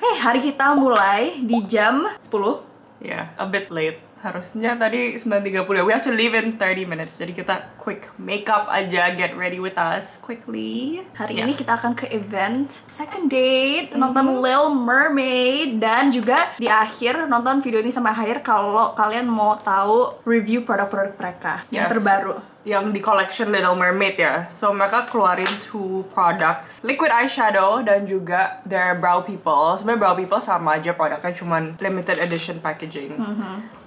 Oke, hari kita mulai di jam 10. Yeah, a bit late. Harusnya tadi 9.30 ya. We have to leave in 30 minutes. Jadi kita quick makeup aja, get ready with us quickly. Hari Yeah. ini kita akan ke event second date, nonton Little Mermaid dan juga di akhir nonton video ini sampai akhir kalau kalian mau tahu review produk-produk mereka yang Yes. terbaru. Yang di collection Little Mermaid ya. So mereka keluarin two products, liquid eyeshadow dan juga their brow people. Sebenarnya brow people sama aja produknya, cuman limited edition packaging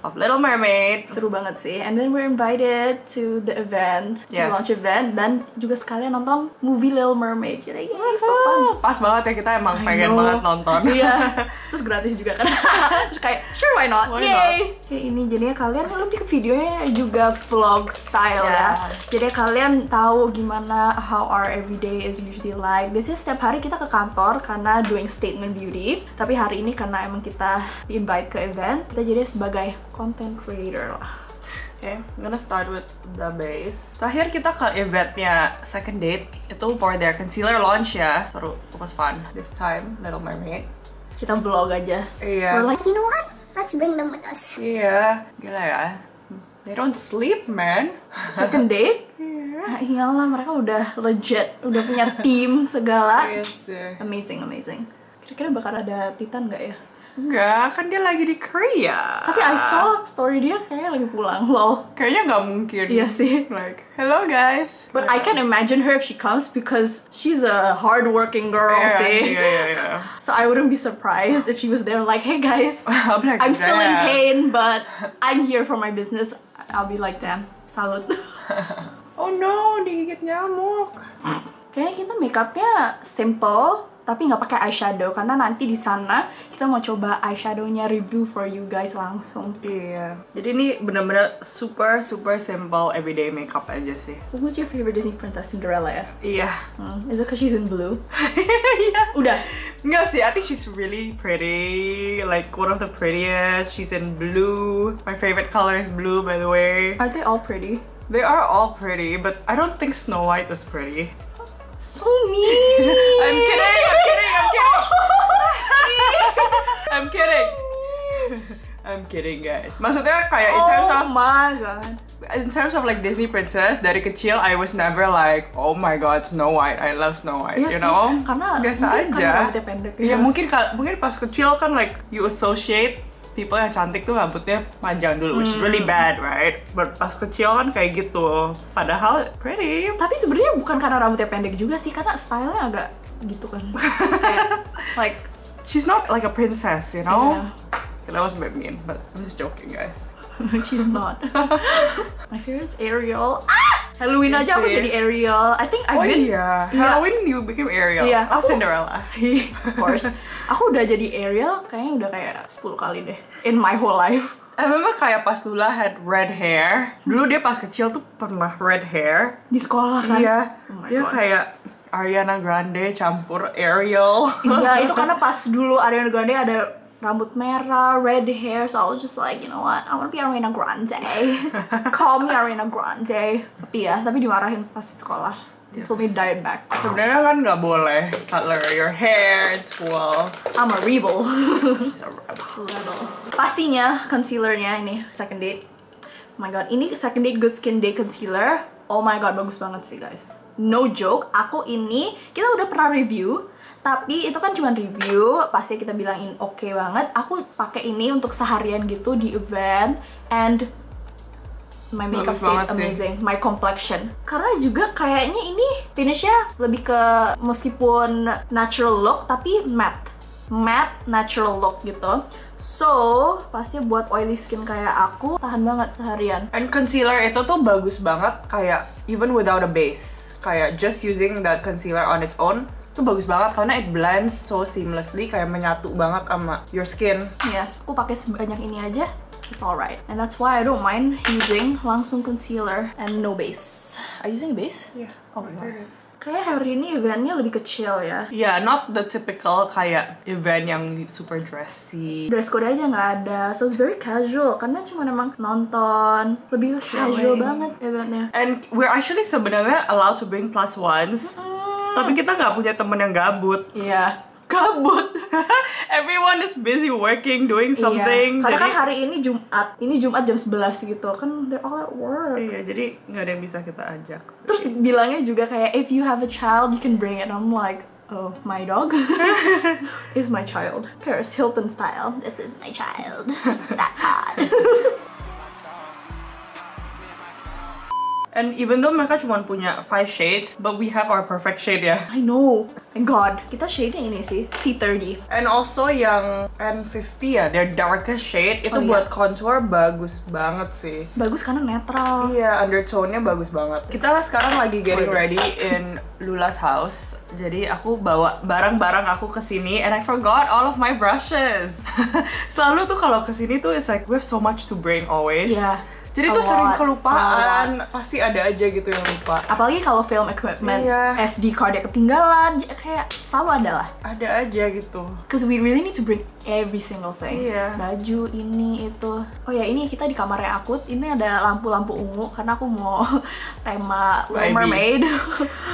of Little Mermaid. Seru banget sih. And then we're invited to the event, the Yes. launch event dan juga sekalian nonton movie Little Mermaid. Jadi yay, so fun. Pas banget ya kita emang I pengen know. banget nonton. Iya. Terus gratis juga kan. Terus kayak sure why not? Why Yay. Kayak ini jadinya kalian lebih ke videonya juga vlog style ya. Yeah. Jadi kalian tahu gimana how our everyday is usually like. Biasanya setiap hari kita ke kantor karena doing statement beauty. Tapi hari ini karena emang kita di invite ke event, kita jadi sebagai content creator lah. Okay, I'm gonna start with the base. Terakhir kita ke eventnya second date itu for their concealer launch ya. Seru, it was fun. This time Little Mermaid. Kita vlog aja. Iya. We're like, You know what? Let's bring them with us. Iya, gila ya. They don't sleep, man. second date? Nah, iyalah mereka udah legit, udah punya tim segala. Yes, sih. Amazing, amazing. Kira-kira bakal ada Titan nggak ya? Enggak, kan dia lagi di Korea. Tapi I saw story dia kayaknya lagi pulang, lol. Kayaknya nggak mungkin. Iya sih. Like, hello guys. But I can imagine her if she comes because she's a hardworking girl, Iya, sih. Iya, iya, iya. So I wouldn't be surprised if she was there like, hey guys, be like, I'm still in pain, but I'm here for my business. I'll be like, damn, salut. Oh no, digigit nyamuk. Kayaknya kita makeupnya simple, tapi nggak pakai eyeshadow karena nanti di sana kita mau coba eyeshadownya review for you guys langsung. Iya. Jadi ini bener-bener super super simple everyday makeup aja sih. Who's your favorite Disney princess Cinderella ya? Iya. Hmm, is it because she's in blue? Iya. Udah. Enggak sih, I think she's really pretty. Like one of the prettiest. She's in blue. My favorite color is blue, by the way. Aren't they all pretty? They are all pretty, but I don't think Snow White is pretty. So mean. I'm kidding, I'm kidding, I'm kidding. I'm kidding. I'm kidding, guys. Maksudnya kayak in terms oh of my god. in terms of like Disney princess dari kecil I was never like oh my god Snow White I love Snow White Iya you sih, know karena biasa aja karena pendek ya. Iya mungkin mungkin pas kecil kan like you associate people yang cantik tuh rambutnya panjang dulu which is really Hmm. bad right but pas kecil kan kayak gitu padahal pretty Tapi sebenarnya bukan karena rambutnya pendek juga sih, karena stylenya agak gitu kan. Kayak like she's not like a princess you know Yeah. that was a bit mean but I'm just joking guys she's not. My favorite is Ariel. Ah! Halloween aja aku Iya sih. jadi Ariel. I think I've oh been iya Iya. Halloween you became Ariel Iya, oh aku- Cinderella of course. Aku udah jadi Ariel kayaknya udah kayak 10 kali deh in my whole life. I remember kayak pas Lula had red hair. Dulu dia pas kecil tuh pernah red hair. Di sekolah kan. Iya. Oh dia God. kayak Ariana Grande campur Ariel. Iya, itu karena pas dulu Ariana Grande ada rambut merah, red hair, so I was just like, you know what, I wanna be Ariana Grande. Call me Ariana Grande. Tapi ya, tapi dimarahin pas di sekolah. They told me dye it back. Sebenarnya kan nggak boleh color your hair in school. I'm a rebel. She's a rebel. Pastinya concealernya ini second date. Oh my god, ini second date good skin day concealer. Oh my god, bagus banget sih guys. No joke, aku ini kita udah pernah review, tapi itu kan cuma review, pasti kita bilangin oke banget. Aku pakai ini untuk seharian gitu di event and my makeup Bagus stayed banget sih. amazing, my complexion. Karena juga kayaknya ini finishnya lebih ke meskipun natural look tapi matte, matte natural look gitu. So pasti buat oily skin kayak aku tahan banget seharian. And concealer itu tuh bagus banget kayak even without a base. Kayak just using that concealer on its own tuh bagus banget karena it blends so seamlessly kayak menyatu banget sama your skin. Ya, aku pakai sebanyak ini aja. It's alright. And that's why I don't mind using langsung concealer and no base. Are you using a base? Yeah. Oh my god. Kayak hari ini eventnya lebih kecil ya. Yeah, not the typical kayak event yang super dressy. Dress code aja nggak ada, so it's very casual karena cuma emang nonton, lebih casual Chilling. banget eventnya. And we're actually sebenarnya allowed to bring plus ones. Tapi kita nggak punya temen yang gabut. Iya. Gabut. Every everyone is busy working, doing something. Iya. Karena kan jadi, hari ini Jumat, ini Jumat jam 11 gitu kan they're all at work. iya, jadi nggak ada yang bisa kita ajak. Terus bilangnya juga kayak if you have a child you can bring it. I'm like oh my dog is my child. Paris Hilton style. This is my child. That's hot. And even though mereka cuma punya five shades, but we have our perfect shade ya. I know. Thank God. Kita shade ini sih C30. And also yang N50 ya, their darkest shade itu Oh, iya. buat contour bagus banget sih. Bagus karena netral. Iya, undertone-nya bagus banget. Kita sekarang lagi getting Oh, ready in Lula's house. Jadi aku bawa barang-barang aku ke sini and I forgot all of my brushes. Selalu tuh kalau ke sini tuh it's like we have so much to bring always. Iya. Jadi tuh sering kelupaan, pasti ada aja gitu yang lupa. Apalagi kalau film equipment, Iya. SD card ketinggalan, kayak selalu ada lah. Ada aja gitu. Cause we really need to bring every single thing. Iya. Baju ini itu. Oh ya ini kita di kamarnya aku. Ini ada lampu-lampu ungu karena aku mau tema Little Bye, Mermaid.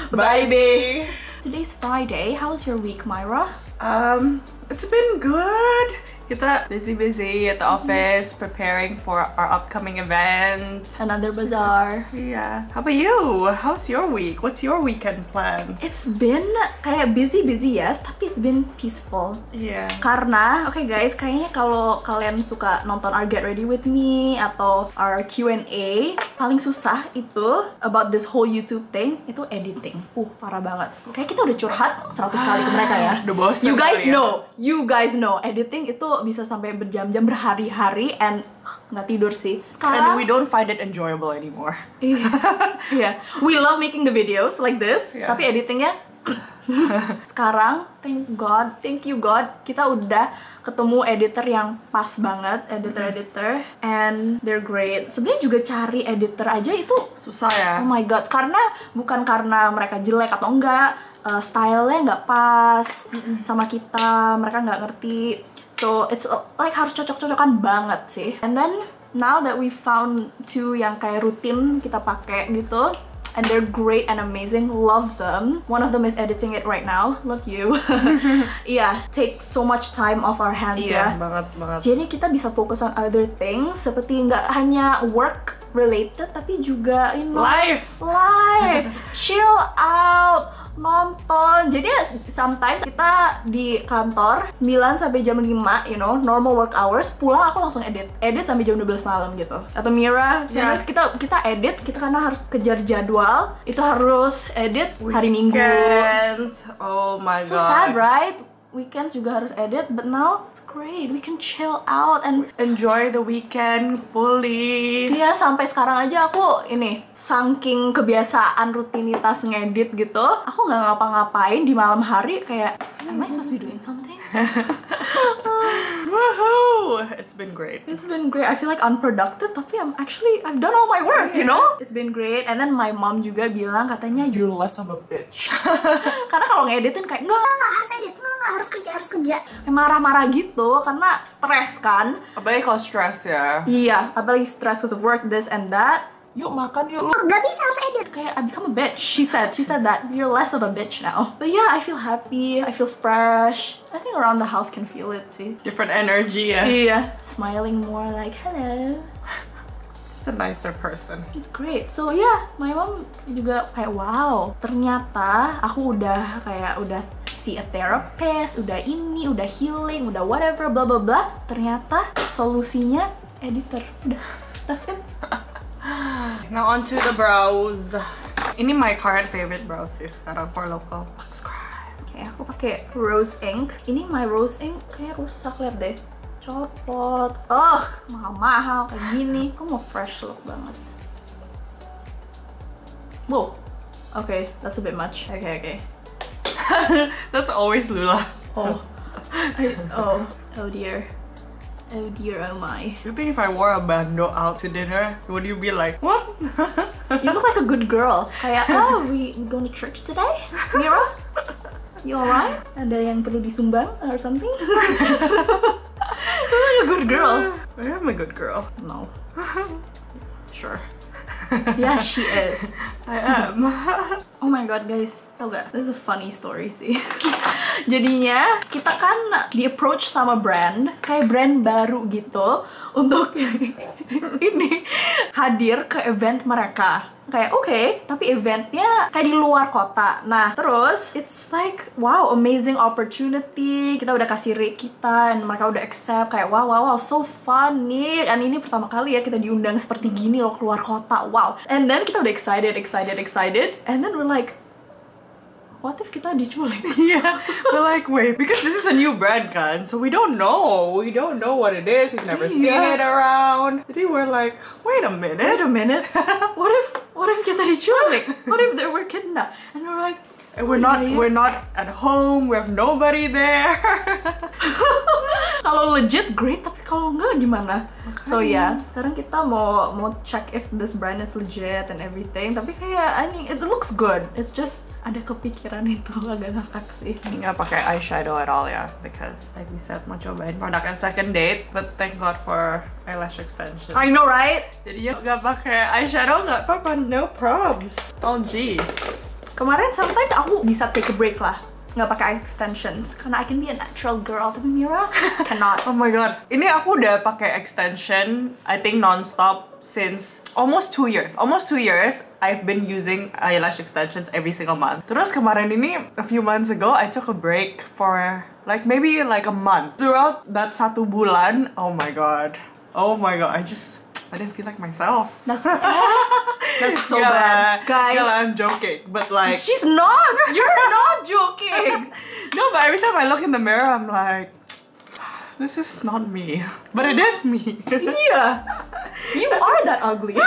Bye, babe. Today's Friday. How's your week, Myra? Um, it's been good. Kita busy-busy at the office preparing for our upcoming event. Another bazaar. Yeah. How about you? How's your week? What's your weekend plans? It's been kayak busy busy yes, tapi it's been peaceful. yeah. Karena, oke guys, kayaknya kalau kalian suka nonton Our Get Ready With Me atau our Q&A, paling susah itu about this whole YouTube thing, itu editing. Uh, parah banget. Kayak kita udah curhat 100 kali ke mereka ya. Udah bosen You guys ya. know, you guys know, editing itu bisa sampai berjam-jam, berhari-hari, and nggak tidur sih. And Sekarang, we don't find it enjoyable anymore. Iya. Iya. We love making the videos like this, Iya. tapi editingnya sekarang thank God, thank you God, kita udah ketemu editor yang pas banget, editor-editor and they're great. Sebenarnya juga cari editor aja itu Susah ya. oh my God, karena bukan karena mereka jelek atau enggak, uh, stylenya nggak pas sama kita, mereka nggak ngerti. So it's uh, like harus cocok-cocokan banget sih. And then now that we found two yang kayak rutin kita pakai gitu, and they're great and amazing, love them. One of them is editing it right now, love you. yeah, take so much time off our hands ya. Iya, banget banget. Jadi kita bisa fokus on other things seperti nggak hanya work related tapi juga you know, Life. live, chill out, nonton. Jadi ya, sometimes kita di kantor 9 sampai jam 5, you know, normal work hours, pulang aku langsung edit. Edit sampai jam 12 malam gitu. Atau Mira, Ya. terus kita kita edit, kita karena harus kejar jadwal, itu harus edit hari Minggu. Weekends. Oh my So god. sad, right? Weekends juga harus edit, but now it's great. We can chill out and Enjoy the weekend fully. Iya sampai sekarang aja aku ini saking kebiasaan rutinitas ngedit gitu, aku nggak ngapa-ngapain di malam hari kayak am I supposed to be doing something? Woohoo! It's been great. It's been great. I feel like unproductive, tapi I'm actually I've done all my work, you know? It's been great. And then my mom juga bilang katanya you You're less of a bitch. karena kalau ngeditin kayak nggak Nggak harus edit, nggak, nggak harus kerja, harus kerja. marah-marah gitu karena stres kan. Apalagi kalau stress ya. Iya, apalagi stress because of work this and that. Yuk makan yuk lu. Oh, nggak bisa harus edit. kayak I become a bitch. She said, she said that you're less of a bitch now. But yeah, I feel happy. I feel fresh. I think around the house can feel it too. Different energy ya. Yeah, smiling more like hello. Just a nicer person. It's great. So yeah, my mom juga kayak wow. Ternyata aku udah kayak udah see a therapist, udah ini, udah healing, udah whatever, bla bla bla. Ternyata solusinya editor. Udah, that's it. Now on to the brows. Ini my current favorite brows sih sekarang for local. Subscribe. Oke, aku pakai rose ink. Ini my rose ink kayak rusak liat deh. Copot. Ugh, mahal-mahal kayak gini. Aku mau fresh look banget. Wow. Okay, that's a bit much. Okay, okay. That's always Lula. Oh. I, oh. Oh dear. Oh dear, oh my. You think if I wore a bando out to dinner, would you be like, what? You look like a good girl. Kayak, oh, we, we going to church today? Mira? You alright? Ada yang perlu disumbang or something? you look like a good girl. I am a good girl. No. Sure. Yeah, she is. I am. Oh my god guys, tau gak? This is a funny story sih. Jadinya kita kan di approach sama brand kayak brand baru gitu untuk ini hadir ke event mereka. Kayak oke, tapi eventnya kayak di luar kota. Nah, terus it's like wow, amazing opportunity. Kita udah kasih rate kita dan mereka udah accept kayak wow wow wow so fun nih. Dan ini pertama kali ya kita diundang seperti gini loh keluar kota. Wow. And then kita udah excited, excited, excited. And then we're like What if kita diculik? yeah, we're like, wait, because this is a new brand, kan? So we don't know. We don't know what it is. We've never seen it around. Jadi we're like, wait a minute. Wait a minute. What if what if kita diculik? What if they were kidnapped? And we're like, And we're not, Iya, iya. we're not at home. We have nobody there. kalau legit great, tapi kalau enggak gimana? So ya, sekarang kita mau mau check if this brand is legit and everything. Tapi kayak I mean it looks good. It's just ada kepikiran itu agak ngakak sih. Nggak pakai eyeshadow at all ya, because like we said mau cobain produk yang second date, but thank God for eyelash extension. I know right? Jadi ya nggak pakai eyeshadow nggak apa-apa, no probs. Oh gee. Kemarin sometimes aku bisa take a break lah nggak pakai extensions karena I can be a natural girl tapi Mira cannot Oh my god, ini aku udah pakai extension, I think non-stop since almost two years. Almost two years, I've been using eyelash extensions every single month. Terus kemarin ini, a few months ago, I took a break for like maybe like a month. Throughout that satu bulan, oh my god, oh my god, I just I didn't feel like myself. that's that's so bad guys Yeah, I'm joking, but like. she's not you're not joking No, but every time I look in the mirror, I'm like, this is not me. But it is me. yeah you are that ugly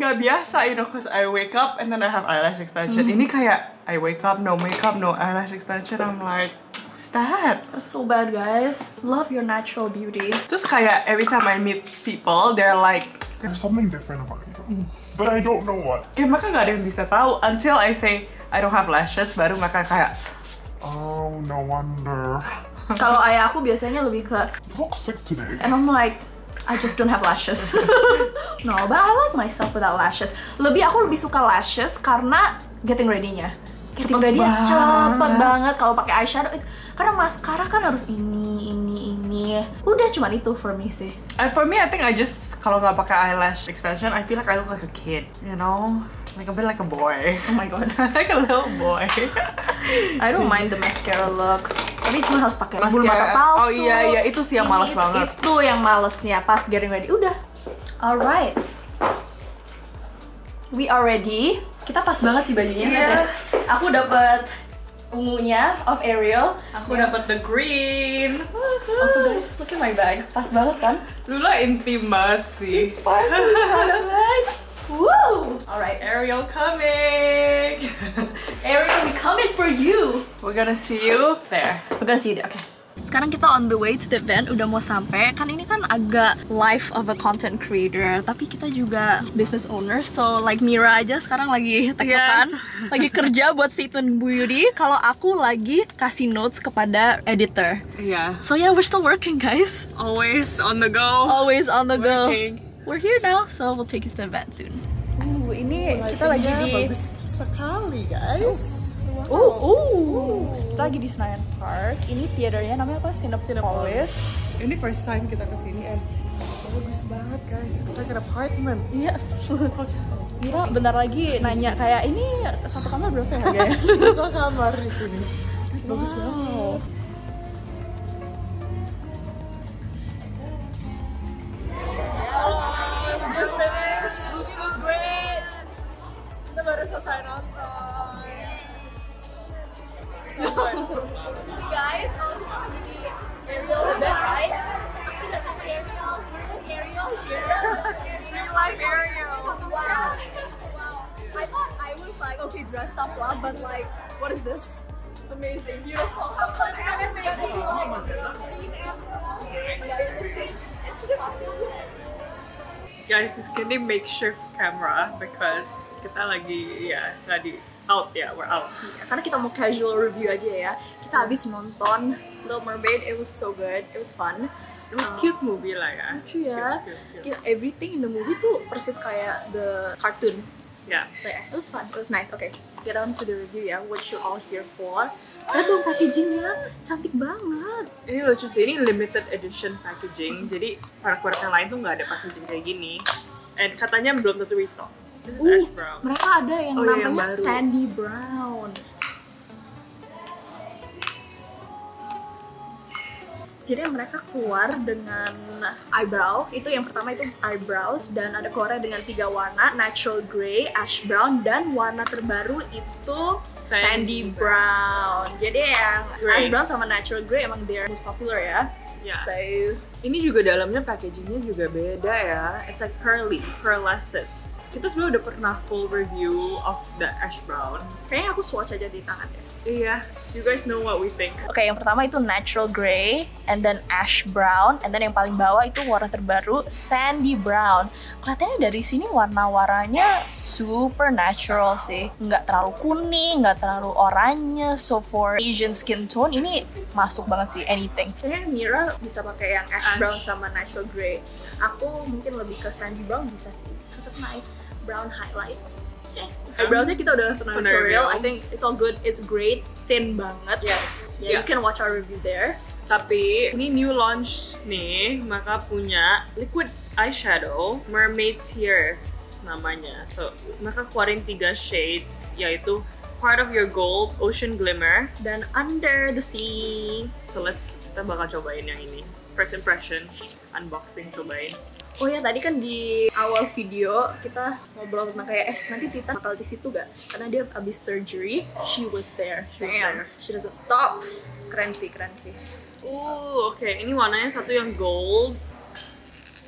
Gak biasa, you know, cause I wake up and then I have eyelash extension. Mm-hmm. Ini kayak I wake up, no makeup, no eyelash extension. I'm like, who's that? that's so bad guys love your natural beauty Just kayak every time I meet people, they're like, There's something different about you. But I don't know what. kayak mereka gak ada yang bisa tahu until I say I don't have lashes, baru mereka kayak, Oh, no wonder. kalau ayah aku biasanya lebih ke You look sick today. And I'm like, I just don't have lashes. no, but I like myself without lashes. Lebih aku lebih suka lashes karena getting ready-nya. Getting ready banget. cepet banget kalau pakai eyeshadow. Karena maskara kan harus ini, ini, ini. Udah cuman itu for me sih. and for me, I think I just, kalau nggak pakai eyelash extension, I feel like I look like a kid, you know? Like a bit like a boy. Oh my god. like a little boy. I don't mind the mascara look. Tapi cuma harus pakai bulu mata palsu. Oh iya, iya, itu sih yang males banget. Itu yang malesnya pas getting ready. Udah. Alright. We are ready. Kita pas banget sih bajunya. Iya. lihat deh. Aku dapat ungunya of Ariel. Aku dapat the green. Also guys, look at my bag. Pas banget kan? Lula intim banget sih. Sparkly banget bag. Woo! Alright, Ariel coming. Ariel, we coming for you. We're gonna see you there. We're gonna see you there. Okay. Sekarang kita on the way to the event, udah mau sampai. Kan ini kan agak life of a content creator, tapi kita juga business owner. So like Mira aja sekarang lagi teketan, Yes. lagi kerja buat statement beauty. Kalau aku lagi kasih notes kepada editor. Yeah. So yeah, we're still working, guys. Always on the go. Always on the go. Working. We're here now, so we'll take you to the event soon. Uh, ini kita lagi di sekali guys. Oh, oh. Kita lagi di Senayan Park. Ini theaternya namanya apa? Cinepolis. Ini first time kita ke sini and bagus banget guys. It's like an apartment. Iya. Mira bentar lagi nanya kayak ini satu kamar berapa ya harganya? Satu kamar di sini. Bagus banget. Makeshift camera because kita lagi ya lagi out ya, we're out. Karena kita mau casual review aja ya. Kita habis nonton Little Mermaid, it was so good, it was fun. It was cute movie lah ya. Lucu ya. Cute, cute, cute. Everything in the movie tuh persis kayak the cartoon. Yeah. So yeah, it was fun, it was nice. Okay, get on to the review ya, what you all here for. Lihat dong packagingnya, cantik banget. Ini lucu sih, ini limited edition packaging. Jadi produk-produk yang lain tuh nggak ada packaging kayak gini. And katanya belum tentu restock. This is Uh, ash brown. mereka ada yang Oh, iya, yang namanya baru. Sandy Brown. Jadi mereka keluar dengan eyebrow. Itu yang pertama itu eyebrows dan ada keluarnya dengan tiga warna, natural grey, ash brown dan warna terbaru itu sandy, Sandy brown. Jadi yang ash brown sama natural grey emang they're most popular ya. Ya. So Ini juga dalamnya packagingnya juga beda ya. It's like pearly, pearlescent. Kita sebenarnya udah pernah full review of the ash brown. kayaknya aku swatch aja di tangan deh. Iya, you guys know what we think. Oke, yang pertama itu natural grey, and then ash brown, and then yang paling bawah itu warna terbaru sandy brown. Kelihatannya dari sini warna-warnanya super natural sih, nggak terlalu kuning, nggak terlalu oranye. So for Asian skin tone ini masuk banget sih anything. Kayaknya Mira bisa pakai yang ash, Ash. brown sama natural grey. Aku mungkin lebih ke sandy brown bisa sih, my brown highlights. Eyebrows-nya kita udah pernah tutorial. I think it's all good. It's great, thin banget. Yeah. Yeah, you Yeah. can watch our review there. Tapi ini new launch nih, maka punya liquid eyeshadow Mermaid Tears namanya. So, maka keluarin tiga shades yaitu Part of Your Gold, Ocean Glimmer. Dan Under the Sea. So let's kita bakal cobain yang ini. First impression, unboxing cobain. Oh ya tadi kan di awal video kita ngobrol tentang kayak eh nanti Tita bakal di situ gak? Karena dia abis surgery, she was there. She was there. She doesn't stop. Keren sih, keren sih. Uh, oke. Ini warnanya satu yang gold.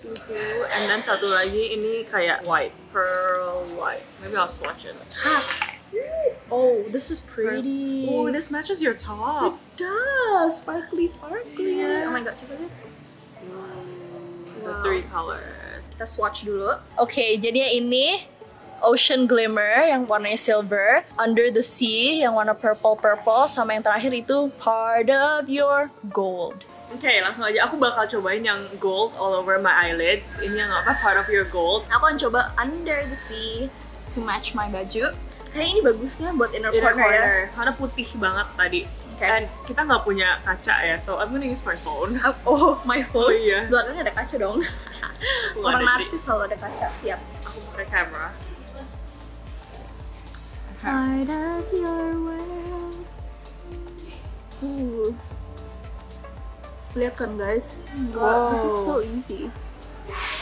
Uhu. And then satu lagi ini kayak white, pearl white. Maybe I'll swatch it. Oh, this is pretty. Oh, this matches your top. It does. Sparkly, sparkly. Yeah. Oh my god, coba lihat. The three colors. Kita swatch dulu. Oke, jadi yang ini Ocean Glimmer yang warnanya silver, Under the Sea yang warna purple purple, sama yang terakhir itu Part of Your Gold. Oke, langsung aja. Aku bakal cobain yang gold all over my eyelids. Ini yang apa? Part of your gold. Aku akan coba Under the Sea to match my baju. Kayak ini bagusnya buat inner, Inner corner, ya. corner. Karena putih banget tadi. Oke. Dan kita nggak punya kaca ya, so I'm gonna use my phone. Ah, Oh, my phone. Oh, iya. Belakangnya ada kaca dong. Orang narsis selalu ada kaca. Siap. Aku pakai kamera. Part of your world. Uh. Lihat kan guys. God, this is so easy.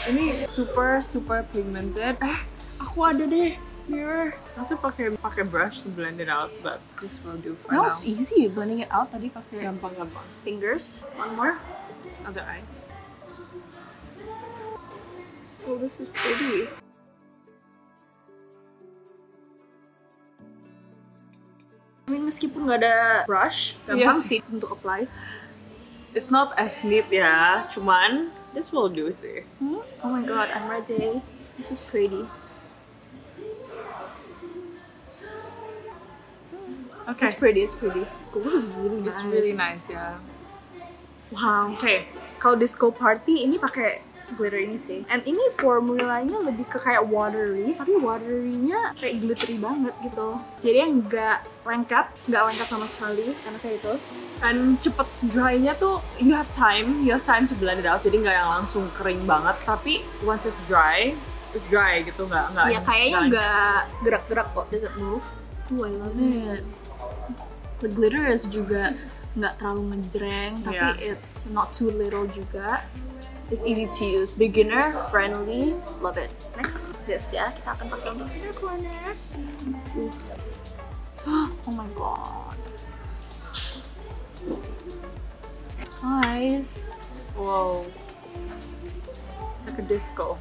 Ini super super pigmented. Eh, aku ada deh. Here. Masih pakai pakai brush to blend it out, but this will do for No, now. it's easy blending it out tadi pakai Gampang-gampang. fingers. One more. Other eye. Oh, this is pretty. I mean, meskipun nggak ada brush, gampang Yes. sih untuk apply. It's not as neat ya, cuman this will do sih. Hmm? Oh my god, I'm ready. This is pretty. Okay. It's pretty, it's pretty. Gold is really It's nice. really nice ya. Wow. Oke, Kalau disco party ini pakai glitter ini sih. And ini formulanya lebih ke kayak watery, tapi watery-nya kayak glittery banget gitu. Jadi yang nggak lengket, nggak lengket sama sekali, karena kayak itu. dan cepet dry-nya tuh you have time, you have time to blend it out. Jadi nggak yang langsung kering banget, tapi once it's dry, it's dry gitu nggak nggak. Iya kayaknya nggak- gerak-gerak kok, doesn't move. Ooh, I love it. The glitter is juga nggak terlalu ngejreng, tapi Yeah. it's not too little juga. It's easy to use, beginner friendly, love it. Next, this ya, kita akan pakai untuk inner corner. Oh my god. Guys, Wow. Like a disco.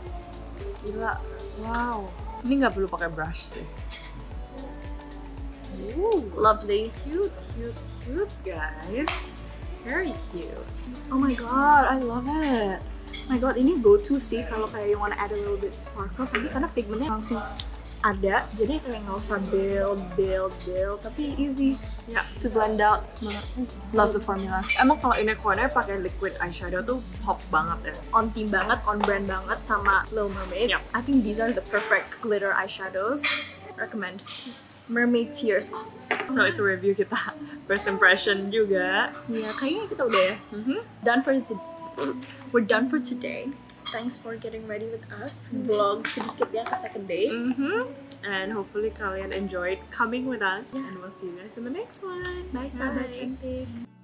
Gila. Wow. Ini nggak perlu pakai brush sih. Ooh, lovely. cute, cute, cute guys. Very cute. Oh my god, I love it. my god, ini go to sih kalau kayak you wanna add a little bit sparkle tapi karena pigmentnya langsung ada, jadi kayak nggak usah build, build, build, tapi easy Ya. to blend out. Love the formula. Emang kalau inner corner pakai liquid eyeshadow tuh pop banget ya. On theme banget, on brand banget sama Little Mermaid. Yep. I think these are the perfect glitter eyeshadows. Recommend. Mermaid Tears. Oh, So itu review kita first impression juga. ya kayaknya kita udah ya. Mhm. Done for today. We're done for today. Thanks for getting ready with us. Vlog sedikit ya ke second day. Mhm. And hopefully kalian enjoyed coming with us. And we'll see you guys in the next one. Bye, sahabat cantik.